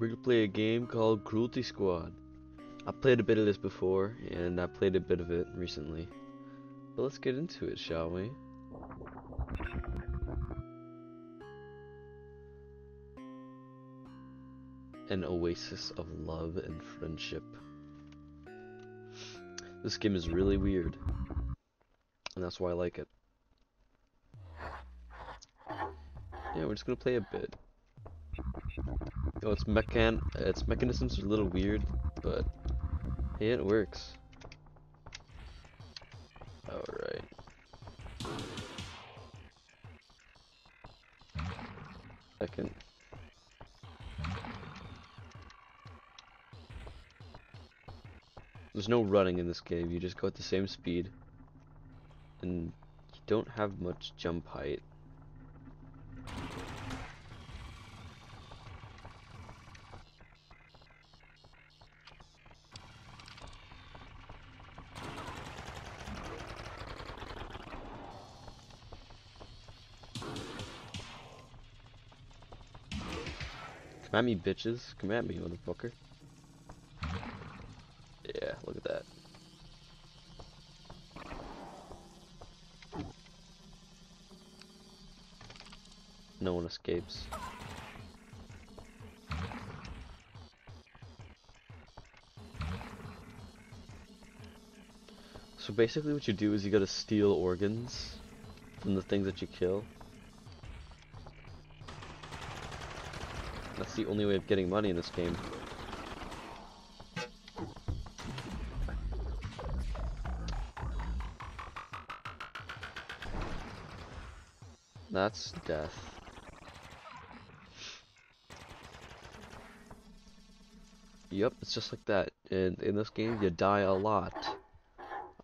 we're gonna play a game called Cruelty Squad. I played a bit of this before, and I played a bit of it recently. But let's get into it, shall we? An oasis of love and friendship. This game is really weird, and that's why I like it. Yeah, we're just gonna play a bit. Oh, its mechan its mechanisms are a little weird, but hey, it works. Alright. Second. There's no running in this game, you just go at the same speed. And you don't have much jump height. Come at me, bitches. Come at me, motherfucker. Yeah, look at that. No one escapes. So basically what you do is you gotta steal organs from the things that you kill. That's the only way of getting money in this game. That's death. Yep, it's just like that. And in this game, you die a lot.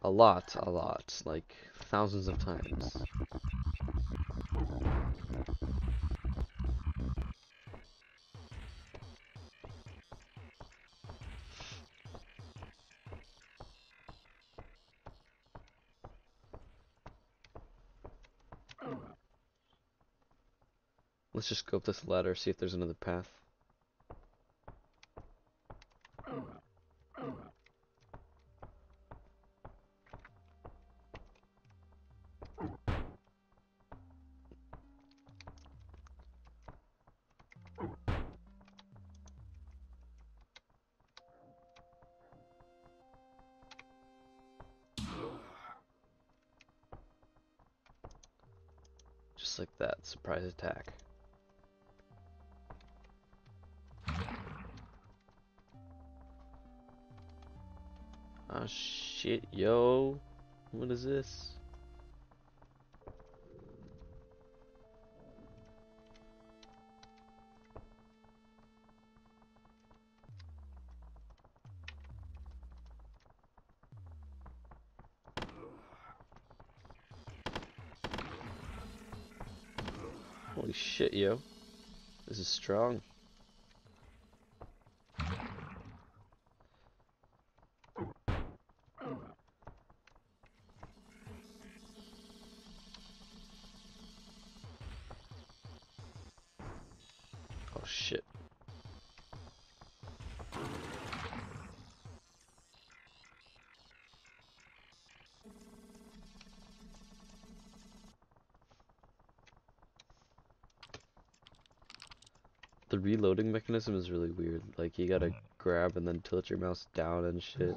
A lot, a lot. Like, thousands of times. Let's just go up this ladder, see if there's another path. Just like that, surprise attack. Shit, yo. What is this? Holy shit, yo. This is strong. Shit. The reloading mechanism is really weird. Like you gotta mm. grab and then tilt your mouse down and shit.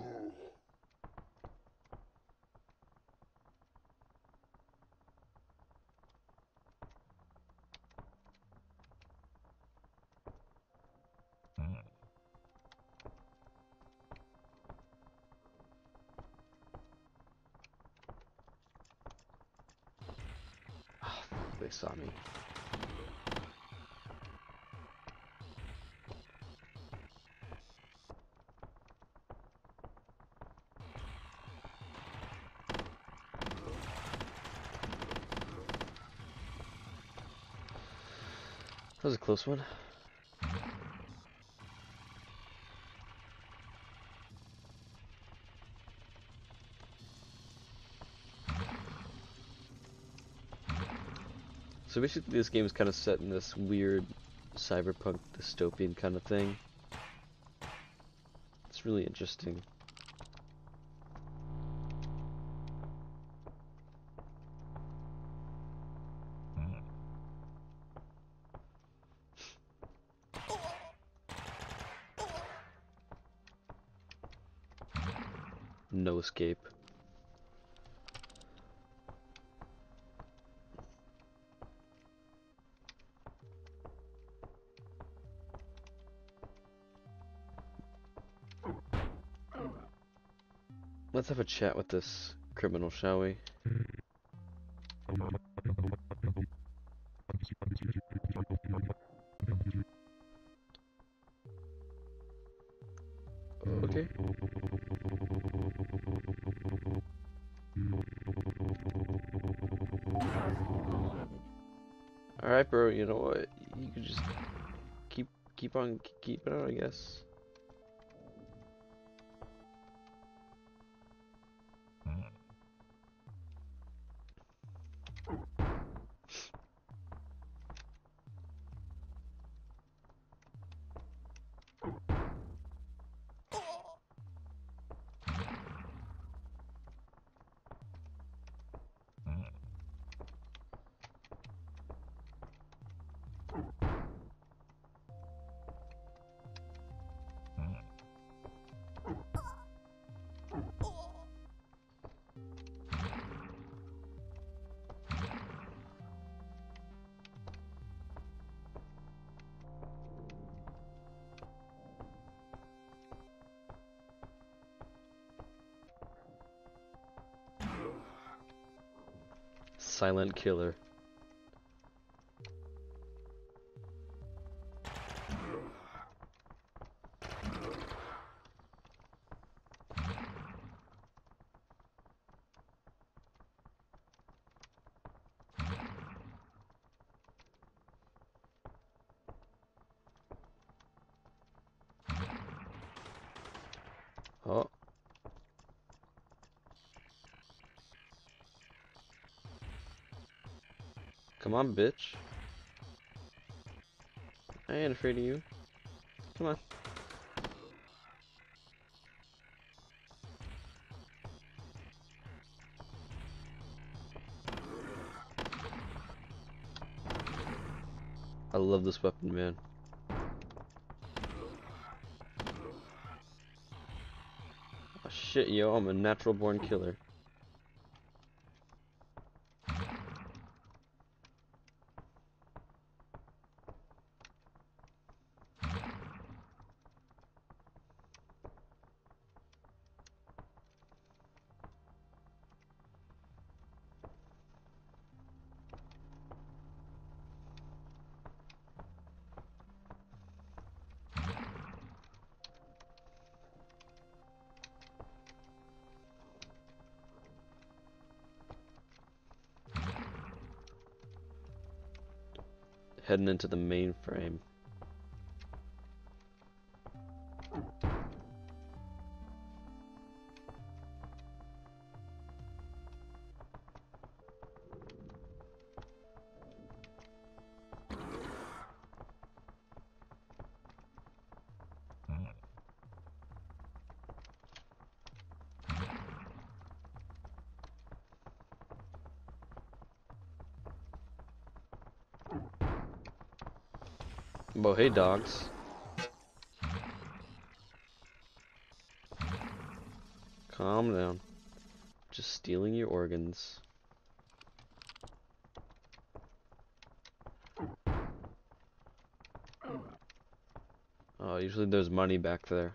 They saw me. That was a close one. So basically this game is kind of set in this weird cyberpunk dystopian kind of thing. It's really interesting. No escape. Let's have a chat with this criminal, shall we? Okay. Alright, bro, you know what? You could just keep keep on keeping on, I guess. Silent killer. Come on, bitch. I ain't afraid of you. Come on. I love this weapon, man. Oh shit, yo, I'm a natural born killer. Heading into the mainframe. Well, hey, dogs. Calm down. Just stealing your organs. Oh, usually there's money back there.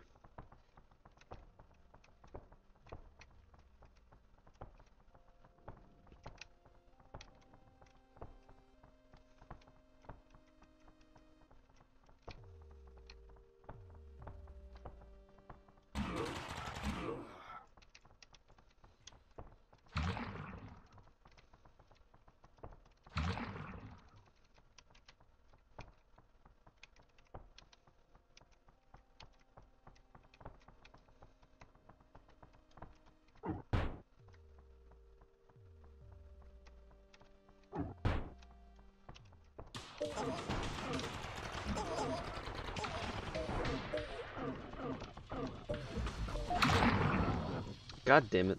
God damn it.